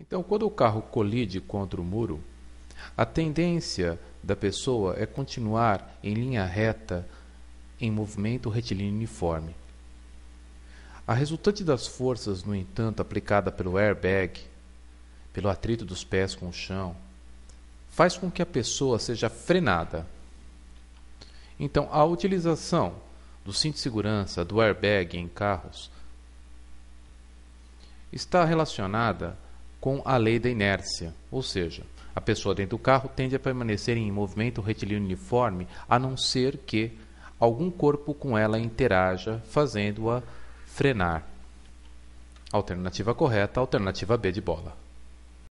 Então, quando o carro colide contra o muro, a tendência da pessoa é continuar em linha reta em movimento retilíneo uniforme. A resultante das forças, no entanto, aplicada pelo airbag, pelo atrito dos pés com o chão, faz com que a pessoa seja frenada. Então, a utilização do cinto de segurança, do airbag em carros, está relacionada com a lei da inércia, ou seja, a pessoa dentro do carro tende a permanecer em movimento retilíneo uniforme, a não ser que algum corpo com ela interaja, fazendo-a frenar. Alternativa correta, alternativa B de bola.